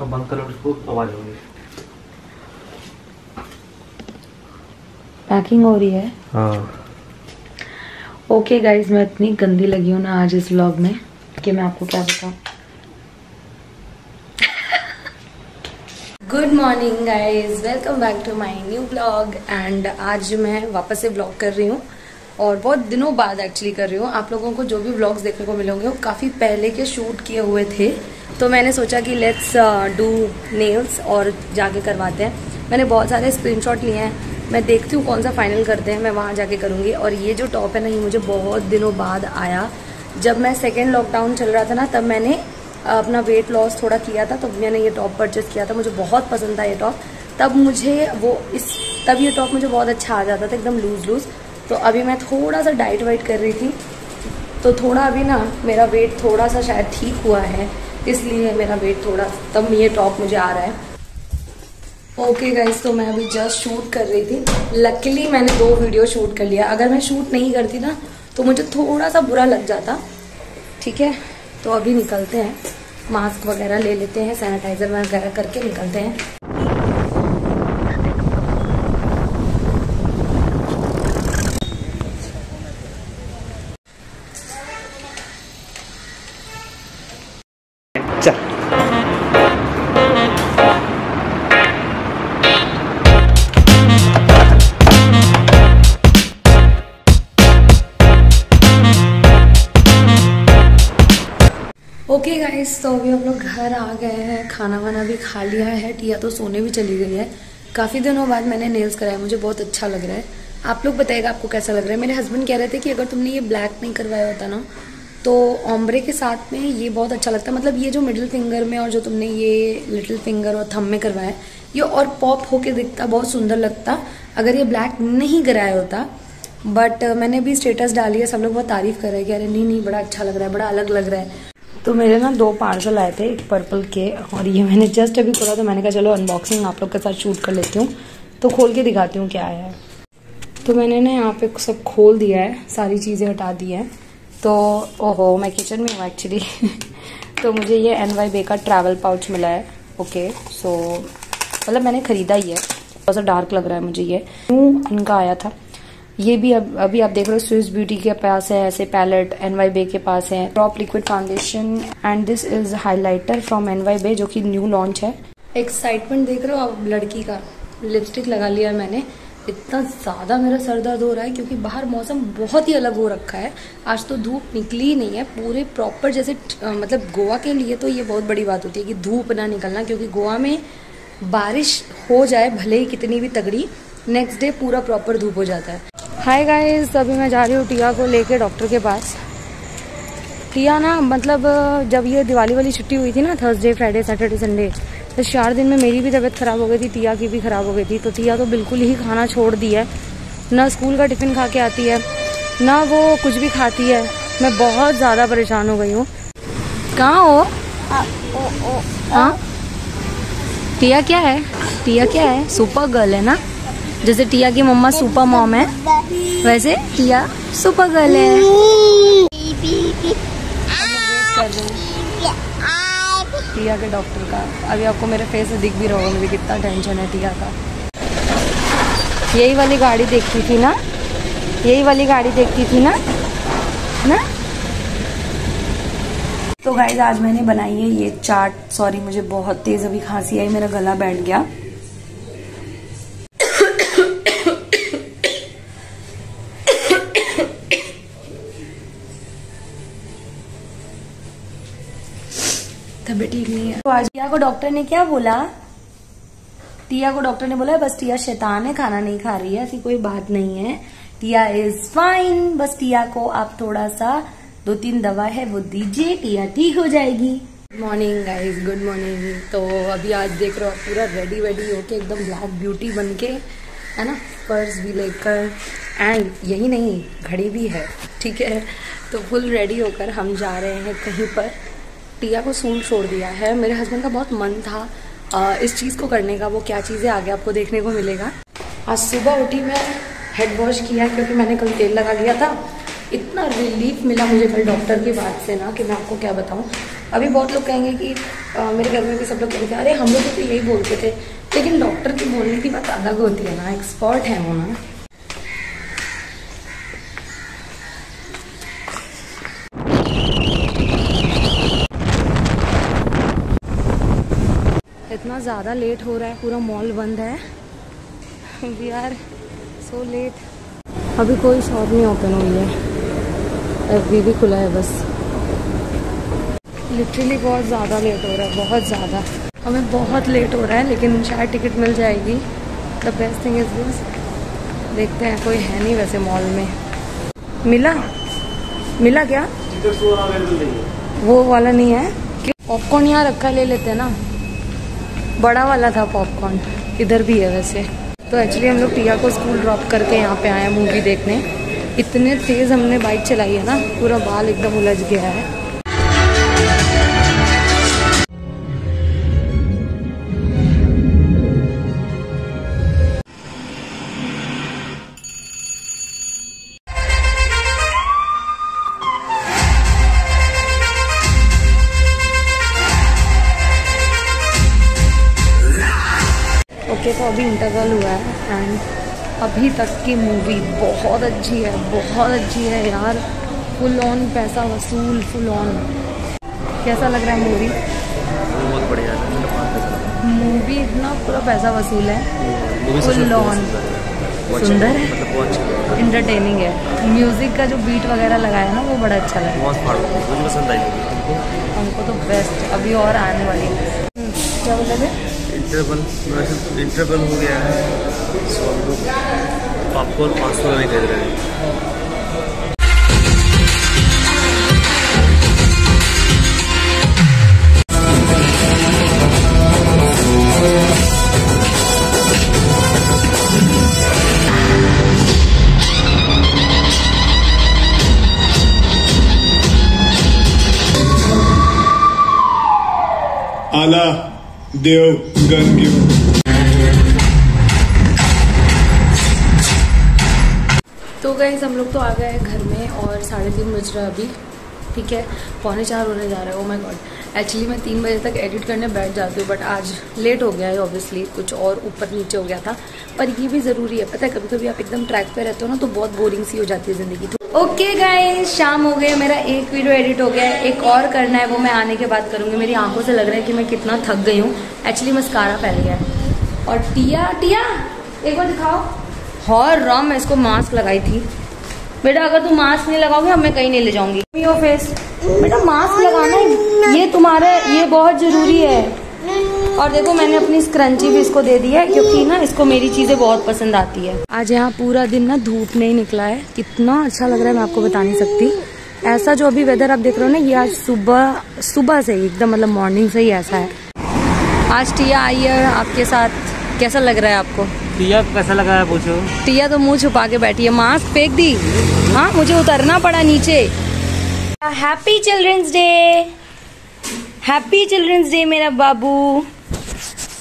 अब बंद करो उसको आवाज़ होगी पैकिंग हो रही है? हाँ। ओके गाइज़ मैं इतनी गंदी लगी हूँ ना आज इस व्लॉग में कि मैं आपको क्या बताऊँ। Good morning guys welcome back to my new blog and आज मैं वापस से ब्लॉग कर रही हूँ और बहुत दिनों बाद एक्चुअली कर रही हूँ। आप लोगों को जो भी ब्लॉग्स देखने को मिलेंगे वो काफ़ी पहले के शूट किए हुए थे। तो मैंने सोचा कि लेट्स डू नेल्स और जाके करवाते हैं। मैंने बहुत सारे स्क्रीनशॉट लिए हैं। मैं देखती हूँ कौन सा फाइनल करते हैं, मैं वहाँ जाके करूँगी। और ये जो टॉप है ना, ये मुझे बहुत दिनों बाद आया। जब मैं सेकेंड लॉकडाउन चल रहा था ना, तब मैंने अपना वेट लॉस थोड़ा किया था, तब मैंने ये टॉप परचेस किया था। मुझे बहुत पसंद था ये टॉप तब मुझे वो इस, तब ये टॉप मुझे बहुत अच्छा आ जाता था, एकदम लूज लूज तो अभी मैं थोड़ा सा डाइट वाइट कर रही थी। तो थोड़ा अभी ना, मेरा वेट थोड़ा सा शायद ठीक हुआ है। इसलिए मेरा वेट थोड़ा तब ये टॉप मुझे आ रहा है। ओके okay गाइज़ तो मैं अभी जस्ट शूट कर रही थी। लकीली मैंने दो वीडियो शूट कर लिया। अगर मैं शूट नहीं करती ना तो मुझे थोड़ा सा बुरा लग जाता। ठीक है? तो अभी निकलते हैं। मास्क वगैरह ले लेते हैं सैनिटाइजर वगैरह करके निकलते हैं। तो अभी हम लोग घर आ गए हैं, खाना वाना भी खा लिया है, टिया तो सोने भी चली गई है। काफ़ी दिनों बाद मैंने नेल्स कराया मुझे बहुत अच्छा लग रहा है। आप लोग बताएगा आपको कैसा लग रहा है? मेरे हस्बैंड कह रहे थे कि अगर तुमने ये ब्लैक नहीं करवाया होता ना तो ओम्ब्रे के साथ में ये बहुत अच्छा लगता है। मतलब ये जो मिडिल फिंगर में और जो तुमने ये लिटिल फिंगर और थम में करवाया, ये और पॉप होके दिखता, बहुत सुंदर लगता, अगर ये ब्लैक नहीं कराया होता। बट मैंने भी स्टेटस डाली है, सब लोग बहुत तारीफ़ कर रहे हैं कि अरे नहीं नहीं, बड़ा अच्छा लग रहा है, बड़ा अलग लग रहा है। तो मेरे ना दो पार्सल आए थे, एक पर्पल के और ये मैंने जस्ट अभी खोला तो मैंने कहा चलो अनबॉक्सिंग आप लोग के साथ शूट कर लेती हूँ। तो खोल के दिखाती हूँ क्या आया है। तो मैंने ना यहाँ पे सब खोल दिया है, सारी चीज़ें हटा दी हैं। तो ओहो, मैं किचन में हूँ एक्चुअली तो मुझे ये एन वाई बे का ट्रैवल पाउच मिला है। ओके सो मतलब मैंने ख़रीदा ही है। थोड़ा सा डार्क लग रहा है मुझे ये। इनका आया था। ये भी अब, अभी आप देख रहे हो स्विस ब्यूटी के पास है, ऐसे पैलेट एन वाई बे के पास है drop liquid foundation and this is highlighter from N Y bae जो कि न्यू लॉन्च है। एक्साइटमेंट देख रहे हो आप लड़की का? लिपस्टिक लगा लिया मैंने। इतना ज़्यादा मेरा सर दर्द हो रहा है क्योंकि बाहर मौसम बहुत ही अलग हो रखा है। आज तो धूप निकली ही नहीं है, पूरे प्रॉपर जैसे मतलब गोवा के लिए तो ये बहुत बड़ी बात होती है कि धूप ना निकलना, क्योंकि गोवा में बारिश हो जाए, भले ही कितनी भी तगड़ी नेक्स्ट डे पूरा प्रॉपर धूप हो जाता है। हाय गाइस अभी मैं जा रही हूँ टिया को लेके डॉक्टर के पास। टिया ना मतलब जब ये दिवाली वाली छुट्टी हुई थी ना थर्सडे फ्राइडे सैटरडे संडे तो चार दिन में मेरी भी तबीयत ख़राब हो गई थी, टिया की भी ख़राब हो गई थी तो टिया तो बिल्कुल ही खाना छोड़ दी है। ना स्कूल का टिफ़िन खा के आती है, ना वो कुछ भी खाती है। मैं बहुत ज़्यादा परेशान हो गई हूँ। कहाँ हो? हाँ? टिया क्या है? टिया क्या है? सुपर गर्ल है ना? जैसे टिया की मम्मा सुपर मॉम है, वैसे टिया सुपर गर्ल है। टिया के डॉक्टर का। अभी आपको मेरे फेस से दिख भी रहा होगा, मुझे कितना टेंशन है टिया का। यही वाली गाड़ी देखती थी ना? यही वाली गाड़ी देखती थी ना? ना? तो गाइज़ आज मैंने बनाई है ये चाट। सॉरी मुझे बहुत तेज अभी खांसी आई, मेरा गला बैठ गया तबीयत ठीक नहीं है तो आज टिया को डॉक्टर ने क्या बोला? टिया को डॉक्टर ने बोला, बस टिया शैतान है, खाना नहीं खा रही है, ऐसी कोई बात नहीं है। टिया इज़ फाइन बस टिया को आप थोड़ा सा दो तीन दवा है, वो दीजिए, टिया ठीक हो जाएगी। Good morning guys good morning तो अभी आज देख रहे हो पूरा रेडी वेडी होके एकदम ब्लैक ब्यूटी बन के है ना? पर्स भी लेकर एंड यही नहीं, घड़ी भी है, ठीक है? तो फुल रेडी होकर हम जा रहे हैं कहीं पर। टिया को सूल छोड़ दिया है। मेरे हस्बैंड का बहुत मन था आ, इस चीज़ को करने का वो क्या चीज़ें आगे आपको देखने को मिलेगा। आज सुबह उठी मैं हेड वॉश किया क्योंकि मैंने कल तेल लगा लिया था। इतना रिलीफ मिला मुझे कल डॉक्टर की बात से ना कि मैं आपको क्या बताऊँ। अभी बहुत लोग कहेंगे कि आ, मेरे घर में भी सब लोग कहेंगे अरे हम लोग तो यही बोलते थे। लेकिन डॉक्टर की बोलने की बात अलग होती है ना एक्सपर्ट है वो ना। इतना ज़्यादा लेट हो रहा है पूरा मॉल बंद है। वी आर सो लेट अभी कोई शॉप नहीं ओपन हुई है। अभी भी खुला है बस। लिटरली बहुत ज़्यादा लेट हो रहा है बहुत ज़्यादा। हमें बहुत लेट हो रहा है लेकिन शायद टिकट मिल जाएगी। The best thing is this देखते हैं कोई है नहीं वैसे मॉल में। मिला? मिला क्या? वो वाला नहीं है। पॉपकॉर्न यहाँ रखा ले लेते हैं ना। बड़ा वाला था पॉपकॉर्न इधर भी है वैसे। तो एक्चुअली हम लोग पिया को स्कूल ड्रॉप करके यहाँ पे आए मूवी देखने। इतने तेज़ हमने बाइक चलाई है ना, पूरा बाल एकदम उलझ गया है। अभी इंटरवल हुआ है एंड अभी तक की मूवी बहुत अच्छी है बहुत अच्छी है यार। फुल ऑन पैसा वसूल फुल ऑन कैसा लग रहा है मूवी बहुत बढ़िया है। मतलब मूवी इतना पूरा पैसा वसूल है। फुल. बहुत सुंदर है। मतलब बहुत। इंटरटेनिंग है। म्यूज़िक का जो बीट वगैरह लगाया ना वो बड़ा अच्छा लगा। बहुत पसंद आई हमको तो बेस्ट अभी और आने वाली। है क्या बोला थे? इंटरवल इंटरवल हो गया है। सो हम लोग पॉपकॉर्न पाँच सौ में खरीद रहे हैं। आला देव गन घेऊन तो गए हम लोग तो आ गए घर में और साढ़े तीन बज रहा अभी। ठीक है? पौने चार होने जा रहा है। ओ माय गॉड एक्चुअली मैं तीन बजे तक एडिट करने बैठ जाती हूँ बट आज लेट हो गया है ऑब्वियसली कुछ और ऊपर नीचे हो गया था। पर ये भी ज़रूरी है। पता है कभी कभी आप एकदम ट्रैक पे रहते हो ना तो बहुत बोरिंग सी हो जाती है ज़िंदगी। ओके गाइस शाम हो गए मेरा एक वीडियो एडिट हो गया है। एक और करना है, वो मैं आने के बाद करूँगी। मेरी आँखों से लग रहा है कि मैं कितना थक गई हूँ। एक्चुअली मस्कारा फैल गया है। और टिया टिया, एक बार दिखाओ। हॉर राम मैं इसको मास्क लगाई थी। बेटा, अगर तुम मास्क नहीं लगाओगे मैं कहीं नहीं ले जाऊँगी। फेस बेटा मास्क लगाना ये तुम्हारा, ये बहुत ज़रूरी है। और देखो, मैंने अपनी स्क्रंची भी इसको दे दी है, क्योंकि ना, इसको मेरी चीज़ें बहुत पसंद आती है। आज यहाँ पूरा दिन ना धूप नहीं निकला है। कितना अच्छा लग रहा है, मैं आपको बता नहीं सकती। ऐसा जो अभी वेदर आप देख रहे हो ना, ये आज सुबह सुबह से ही, एकदम मतलब मॉर्निंग से ही ऐसा है। आज टिया आई है, आपके साथ। कैसा लग रहा है आपको? टिया कैसा लगा है पूछो? टिया तो मुँह छुपा के बैठी है मास्क फेंक दी। हाँ मुझे उतरना पड़ा नीचे। Happy children's day happy children's day मेरा बाबू।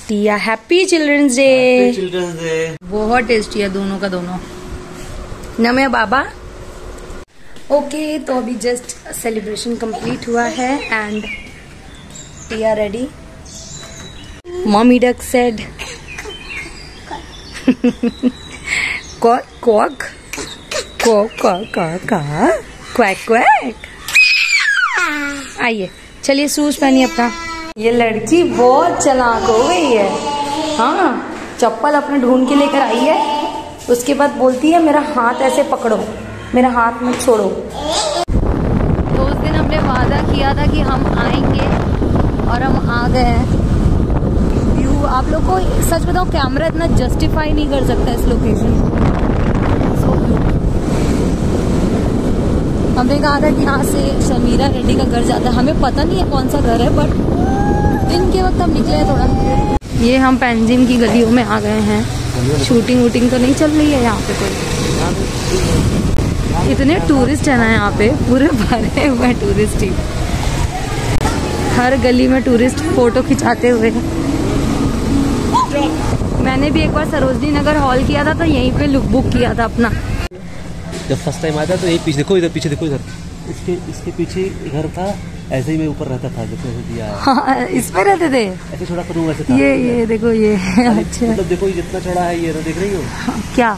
Tiya happy children's day children's day बहुत टेस्टी है दोनों का दोनों। न मेरा बाबा। ओके तो अभी जस्ट सेलिब्रेशन कंप्लीट हुआ है and T Tiya ready mummy duck said आइए, चलिए शूज़ पहनिए अपना। ये लड़की बहुत चलाक हो गई है। हाँ चप्पल अपने ढूंढ के लेकर आई है। उसके बाद बोलती है, मेरा हाथ ऐसे पकड़ो, मेरा हाथ मत छोड़ो। तो उस दिन हमने वादा किया था कि हम आएँगे और हम आ गए हैं। आप लोग को सच बताओ कैमरा इतना जस्टिफाई नहीं कर सकता इस लोकेशन हमने कहा था कि यहाँ से शमीरा रेड्डी का घर जाता है। हमें पता नहीं है कौन सा घर है बट दिन के वक्त हम निकले हैं थोड़ा। ये हम पेंजिम की गलियों में आ गए हैं। शूटिंग वूटिंग तो नहीं चल रही है यहाँ पे कोई? इतने टूरिस्ट है ना यहाँ पे। पूरे भरे हुए टूरिस्ट ही। हर गली में टूरिस्ट फ़ोटो खिंचाते हुए। मैंने भी एक बार सरोजनी नगर हॉल किया था तो यहीं पे लुक बुक किया था अपना। जब फ़र्स्ट टाइम आया था तो यही पीछे देखो इधर पीछे देखो इधर। इसके इसके पीछे घर था ऐसे ही मैं ऊपर रहता था जब दिया हाँ। इस पे रहते थे? ऐसे छोटा रूम ऐसे था। ये ये देखो ये अच्छा। मतलब देखो ये जितना चौड़ा है ये देख रही हो? क्या?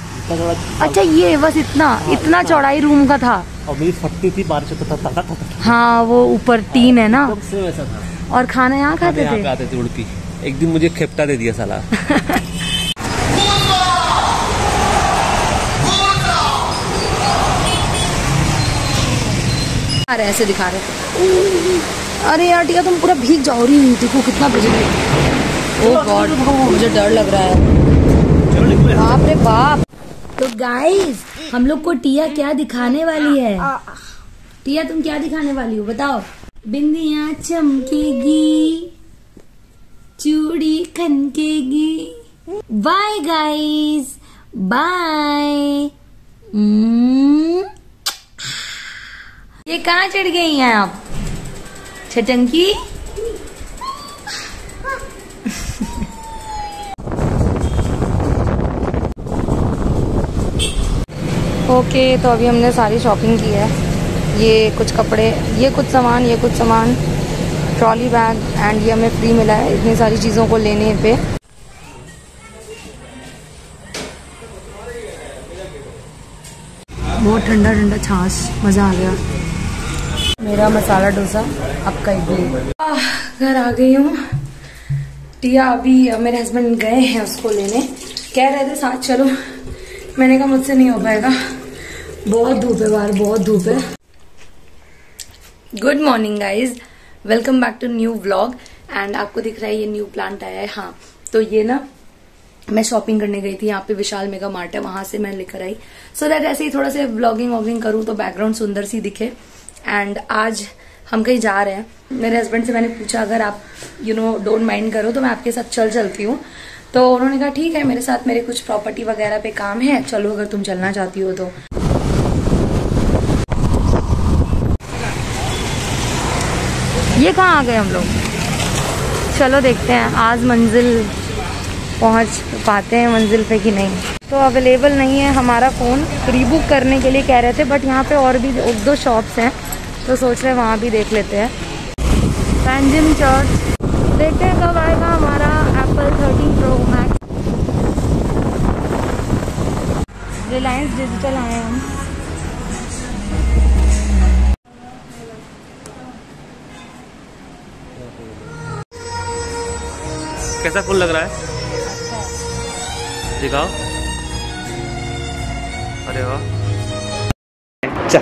अच्छा ये बस इतना हाँ, इतना चौड़ाई रूम का था। और मेरी फटती थी बारिश होता था तका तका हाँ वो ऊपर टीन है ना। था। और खाना यहाँ खाते थे? थे उड़ती एक दिन मुझे खेपटा दे दिया साला। ऐसे दिखा रहे थे। अरे यार टिया तुम पूरा भीग जाओ रही देखो कितना बिजली ओ गॉड। मुझे डर लग रहा है। बाप रे बाप। तो गाइस हम लोग को टिया क्या दिखाने वाली है? टिया तुम क्या दिखाने वाली हो? बताओ। बिंदिया चमकेगी। चूड़ी खनकेगी। बाय गाइस बाय ये कहाँ चढ़ गई हैं आप? छटंकी ओके okay, तो अभी हमने सारी शॉपिंग की है। ये कुछ कपड़े ये कुछ सामान ये कुछ सामान। ट्रॉली बैग एंड ये हमें फ्री मिला है इतनी सारी चीज़ों को लेने पे। बहुत ठंडा ठंडा छाछ मज़ा आ गया। मेरा मसाला डोसा आपका इडली घर आ गई हूँ। टिया अभी मेरे हस्बैंड गए हैं उसको लेने। कह रहे थे साथ चलो। मैंने कहा मुझसे नहीं हो पाएगा। बहुत धूप है बाहर बहुत धूप है। Good morning guys welcome back to new vlog and आपको दिख रहा है ये न्यू प्लांट आया है। हाँ तो ये ना, मैं शॉपिंग करने गई थी। यहाँ पे विशाल मेगा मार्ट है। वहाँ से मैं लेकर आई। सो दैट ऐसे ही थोड़ा सा व्लॉगिंग वॉगिंग करूँ तो बैकग्राउंड सुंदर सी दिखे। एंड आज हम कहीं जा रहे हैं। मेरे हस्बैंड से मैंने पूछा, अगर आप यू नो डोंट माइंड करो तो मैं आपके साथ चल चलती हूँ। तो उन्होंने कहा, ठीक है, मेरे साथ मेरे कुछ प्रॉपर्टी वगैरह पे काम है। चलो, अगर तुम चलना चाहती हो तो। ये कहाँ आ गए हम लोग? चलो देखते हैं, आज मंजिल पहुँच पाते हैं मंजिल पे कि नहीं। तो अवेलेबल नहीं है हमारा फ़ोन रीबुक करने के लिए कह रहे थे बट यहाँ पे और भी एक दो शॉप्स हैं तो सोच रहे हैं वहाँ भी देख लेते हैं। पैंजिम चर्च देखते हैं कब आएगा हमारा Apple 13 pro max Reliance digital आए हम। कैसा फूल लग रहा है? दिखाओ। अरे वाह। चल।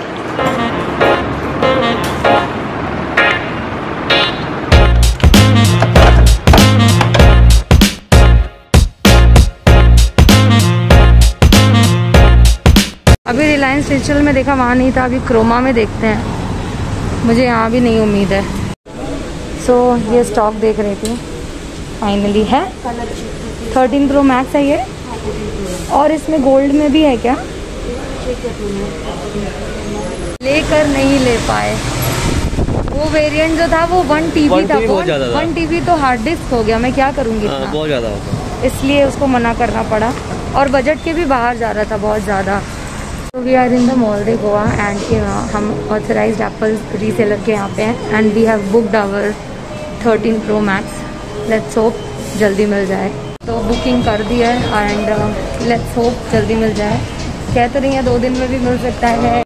अभी रिलायंस डिजिटल में देखा वहाँ नहीं था अभी क्रोमा में देखते हैं। मुझे यहाँ भी नहीं उम्मीद है। सो so, ये स्टॉक देख रही थी। फाइनली है। थर्टीन प्रो मैक्स है ये। और इसमें गोल्ड में भी है क्या? लेकर नहीं ले पाए। वो वेरिएंट जो था वो वन टीबी 1 था वन टीबी तो हार्ड डिस्क हो गया मैं क्या करूँगी हाँ, बहुत ज़्यादा इसलिए उसको मना करना पड़ा। और बजट के भी बाहर जा रहा था बहुत ज़्यादा। तो we are in the mall de Goa and हम ऑथराइज एप्पल रीसेलर के यहाँ पे हैं। And we have booked our 13 pro max let's hope जल्दी मिल जाए। तो बुकिंग कर दी है एंड लेट्स होप जल्दी मिल जाए। कह तो रही है दो दिन में भी मिल सकता है।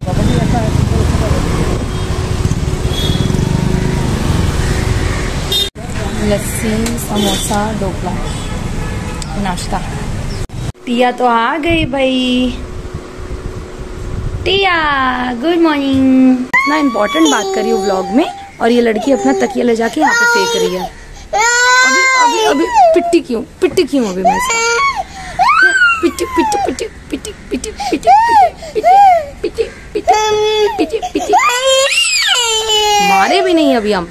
लस्सी समोसा ढोकला नाश्ता टिया तो आ गई भाई। टिया गुड मॉर्निंग इतना इम्पोर्टेंट बात करी हूँ व्लॉग में और ये लड़की अपना तकिया ले जाके यहाँ पे फेंक रही है। अभी पिट्टी क्यों पिट्टी क्यों अभी मैं इसका पिट्टी पिट्टी पिट्टी पिट्टी पिट्टी पिट्टी पिट्टी पिट्टी पिट्टी पिट्टी मारे भी नहीं अभी हम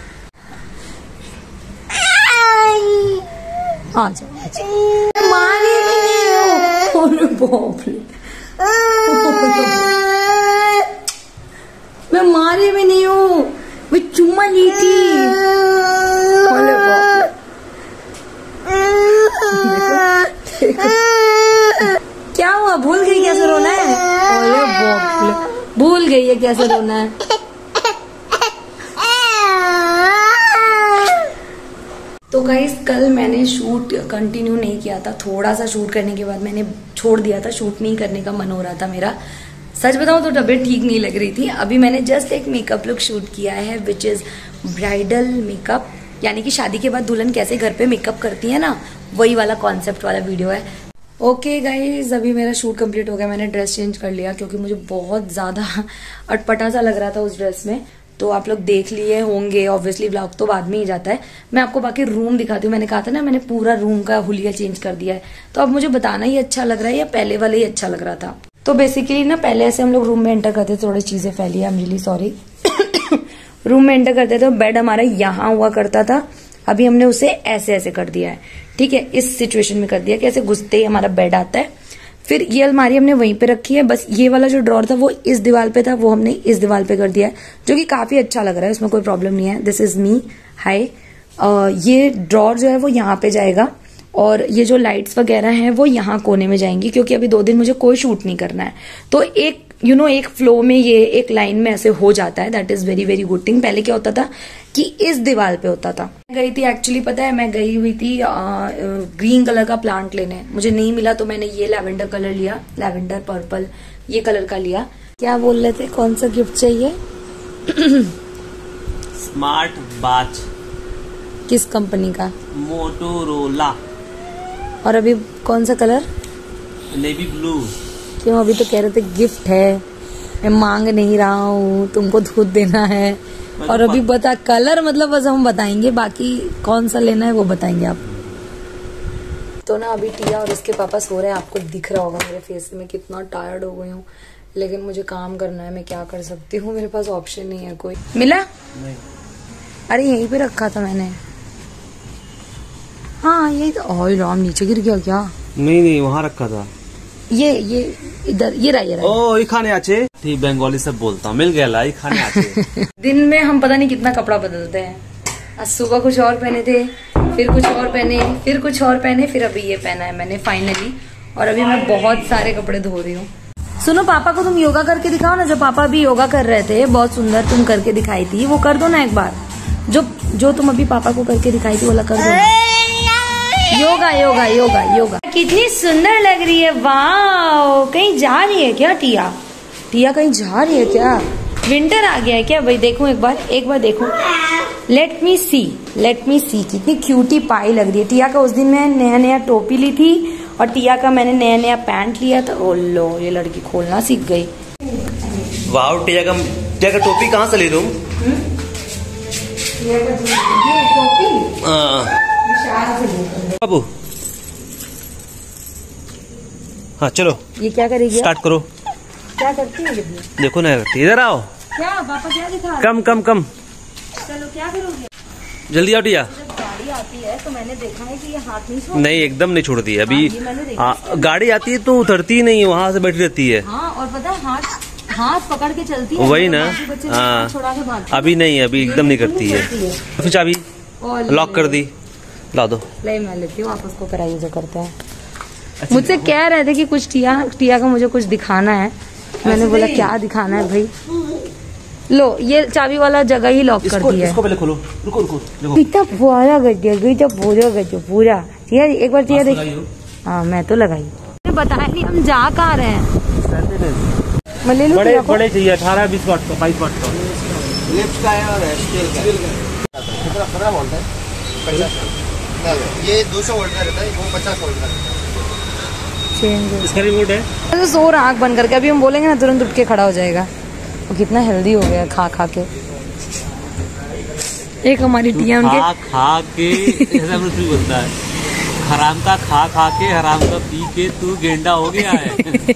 आ जाओ मारे भी नहीं हो बाप रे मैं मारे भी नहीं हूँ मैं चुम्मा ली थी अरे बाप रे देखो, देखो। क्या हुआ? भूल गई कैसे रोना है? अरे बाप रे। गई है कैसे रोना है? तो गाइस कल मैंने शूट कंटिन्यू नहीं किया था। थोड़ा सा शूट करने के बाद मैंने छोड़ दिया था। शूट नहीं करने का मन हो रहा था मेरा। सच बताऊँ तो तबीयत ठीक नहीं लग रही थी। अभी मैंने जस्ट एक मेकअप लुक शूट किया है विच इज़ ब्राइडल मेकअप यानी कि शादी के बाद दुल्हन कैसे घर पे मेकअप करती है ना वही वाला कॉन्सेप्ट वाला वीडियो है। ओके okay गाइज़ अभी मेरा शूट कंप्लीट हो गया। मैंने ड्रेस चेंज कर लिया क्योंकि मुझे बहुत ज़्यादा अटपटा सा लग रहा था उस ड्रेस में। तो आप लोग देख लिए होंगे। ऑब्वियसली ब्लॉग तो बाद में ही जाता है। मैं आपको बाकी रूम दिखाती हूँ। मैंने कहा था ना, मैंने पूरा रूम का हुलिया चेंज कर दिया है। तो अब मुझे बताना ही अच्छा लग रहा है या पहले वाले ही अच्छा लग रहा था? तो बेसिकली ना, पहले ऐसे हम लोग रूम में एंटर करते थोड़ी चीज़ें फैली है। रियली सॉरी रूम में एंटर करते थे तो बेड हमारा यहाँ हुआ करता था। अभी हमने उसे ऐसे ऐसे कर दिया है। ठीक है, इस सिचुएशन में कर दिया कि ऐसे घुसते ही हमारा बेड आता है। फिर ये अलमारी हमने वहीं पे रखी है, बस ये वाला जो ड्रॉर था वो इस दीवार पे था, वो हमने इस दीवार पे कर दिया है, जो कि काफ़ी अच्छा लग रहा है, उसमें कोई प्रॉब्लम नहीं है। दिस इज़ मी हाई ये ड्रॉर जो है वो यहाँ पे जाएगा और ये जो लाइट्स वगैरह हैं वो यहाँ कोने में जाएँगी, क्योंकि अभी दो दिन मुझे कोई शूट नहीं करना है। तो एक यू you नो know, एक फ्लो में ये एक लाइन में ऐसे हो जाता है that is very very good thing पहले क्या होता था कि इस दीवार पे होता था। मैं गई थी एक्चुअली पता है मैं गई हुई थी ग्रीन कलर का प्लांट लेने। मुझे नहीं मिला तो मैंने ये लैवेंडर कलर लिया लैवेंडर पर्पल ये कलर का लिया। क्या बोल रहे थे? कौन सा गिफ्ट चाहिए? स्मार्ट वॉच किस कंपनी का? मोटोरोला और अभी कौन सा कलर नेवी ब्लू क्यों? अभी तो कह रहे थे गिफ्ट है। मैं मांग नहीं रहा हूँ। तुमको खुद देना है। और अभी बता कलर मतलब बस हम बताएँगे। बाकी कौन सा लेना है वो बताएँगे आप। तो ना अभी टिया और उसके पापा सो रहे हैं। आपको दिख रहा होगा मेरे फेस में कितना टायर्ड हो गई हूँ। लेकिन मुझे काम करना है। मैं क्या कर सकती हूँ? मेरे पास ऑप्शन नहीं है कोई। मिला? नहीं। अरे यहीं पे रखा था मैंने। हाँ यही तो ऑयल राम नीचे गिर गया क्या? नहीं नहीं वहाँ रखा था। ये ये इधर ये रहा ये रहा। ओ ये खाने आचे। ठीक बंगाली सब बोलता हूँ मिल गया ला ये खाने आचे। दिन में हम पता नहीं कितना कपड़ा बदलते हैं। आज सुबह कुछ और पहने थे फिर कुछ और पहने फिर कुछ और पहने फिर अभी ये पहना है मैंने फाइनली और अभी मैं बहुत सारे कपड़े धो रही हूँ। सुनो पापा को तुम योगा करके दिखाओ ना जो पापा अभी योगा कर रहे थे बहुत सुंदर तुम करके दिखाई थी वो कर दो ना एक बार। जो जो तुम अभी पापा को करके दिखाई थी वाला कर दो। योगा योगा योगा योगा। कितनी सुंदर लग रही है वाह कहीं जा रही है क्या टिया? टिया कहीं जा रही है क्या? विंटर आ गया है क्या? भाई देखूँ एक बार एक बार देखूँ। लेट मी सी लेट मी सी कितनी क्यूटी पाई लग रही है। टिया का उस दिन मैं नया नया टोपी ली थी और टिया का मैंने नया नया पैंट लिया था। ओ लो ये लड़की खोलना सीख गई। वाह टिया का टिया का टोपी कहाँ से ले लूँ। बाबू। हाँ चलो। ये क्या करेगी स्टार्ट करो। क्या करती है देखो ना इधर आओ। क्या पापा क्या दिखा कम कम कम। चलो क्या करोगे? जल्दी आओ टिया। गाड़ी आती है तो मैंने देखा है कि ये हाथ नहीं छोड़ नहीं एकदम नहीं छोड़ती है अभी हाँ। हाँ, गाड़ी आती है तो उतरती ही नहीं है वहाँ से बैठी रहती है। हाँ और पता हाथ हाथ पकड़ के चलती है वही ना। हाँ। छोड़ा के भागते अभी नहीं अभी एकदम नहीं करती है। फिर चाबी लॉक कर दी। ला दो। ले मैं लेती हूँ आप उसको कराइए जो करते हैं। मुझसे कह रहे थे कि कुछ टिया टिया का मुझे कुछ दिखाना है। मैंने बोला क्या दिखाना है भाई? लो ये चाबी वाला जगह ही लॉक कर दिया इसको पहले खोलो। रुको रुको देखो। कितना फुहारा कर दिया गई पूरा कर दिया पूरा। टिया एक बार टिया देख। हाँ मैं तो लगाई। बताया नहीं हम जा कहाँ रहे हैं? मैं ले लूँ बड़े बड़े चाहिए अठारह बीस वाट का बाईस वाट का। लिफ्ट का है और स्टील का है। कितना कितना है? पचास ये 200 वोल्ट का रहता है वो 50 वोल्ट का रहता है। चेंज इसका रिमोट है? तो सो रहा आँख बंद करके अभी हम बोलेंगे ना तुरंत उठ के खड़ा हो जाएगा। वो कितना हेल्दी हो गया खा खा के। एक हमारी टिया उनके खा खा के ऐसा मृत्यु बोलता है। हराम का खा खा के हराम का पी के तू गेंडा हो गया है।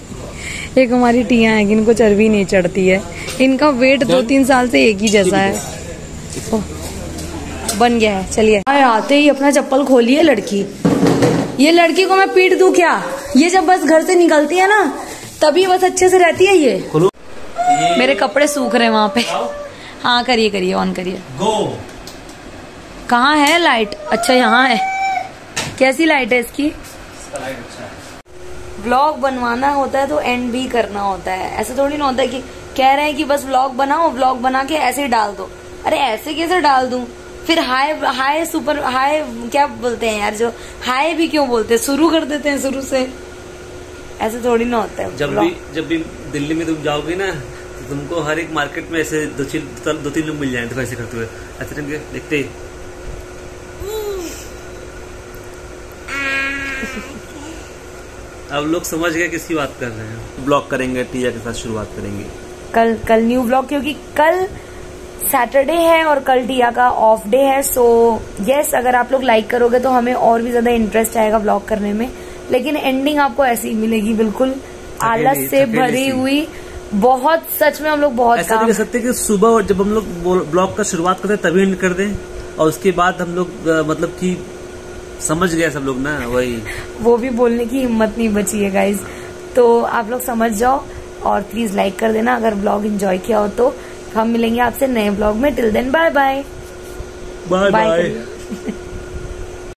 एक हमारी टिया है इनको चर्बी नहीं चढ़ती है। इनका वेट दो तीन साल से एक ही जैसा है। बन गया है। चलिए। अरे आते ही अपना चप्पल खोली है लड़की। ये लड़की को मैं पीट दू क्या? ये जब बस घर से निकलती है ना तभी बस अच्छे से रहती है ये। मेरे कपड़े सूख रहे हैं वहाँ पे। हाँ करिए करिए ऑन करिए। कहाँ है लाइट अच्छा यहाँ है। कैसी लाइट है इसकी? व्लॉग बनवाना होता है तो एंड भी करना होता है। ऐसा थोड़ी ना होता है कि कह रहे हैं कि बस ब्लॉग बनाओ ब्लॉग बना के ऐसे ही डाल दो। अरे ऐसे कैसे डाल दूँ? फिर हाय हाय सुपर हाय क्या बोलते हैं यार जो हाय भी क्यों बोलते हैं? शुरू कर देते हैं शुरू से। ऐसे थोड़ी ना होता है। जब भी जब भी दिल्ली में तुम जाओगे ना तो तुमको हर एक मार्केट में ऐसे दो तीन दो तीन लोग मिल जाएँगे तो ऐसे करते हुए। ऐसे देखते ही? अब लोग समझ गए किसकी बात कर रहे हैं। ब्लॉग करेंगे टिया के साथ शुरुआत करेंगे। कल कल न्यू ब्लॉग क्योंकि कल सैटरडे है और कल टिया का ऑफ़ डे है सो so, यस yes, अगर आप लोग लाइक करोगे तो हमें और भी ज़्यादा इंटरेस्ट आएगा ब्लॉग करने में। लेकिन एंडिंग आपको ऐसी ही मिलेगी बिल्कुल। आलस से भरी हुई बहुत सच में हम लोग बहुत ऐसा कर सकते कि सुबह और जब हम लोग ब्लॉग का शुरुआत करते तभी एंड कर दें और उसके बाद हम लोग मतलब कि समझ गए सब लोग ना वही। वो भी बोलने की हिम्मत नहीं बची है गाइज़ तो आप लोग समझ जाओ और प्लीज़ लाइक कर देना अगर ब्लॉग एंजॉय किया हो तो। हम मिलेंगे आपसे नए ब्लॉग में। Till then bye bye bye bye.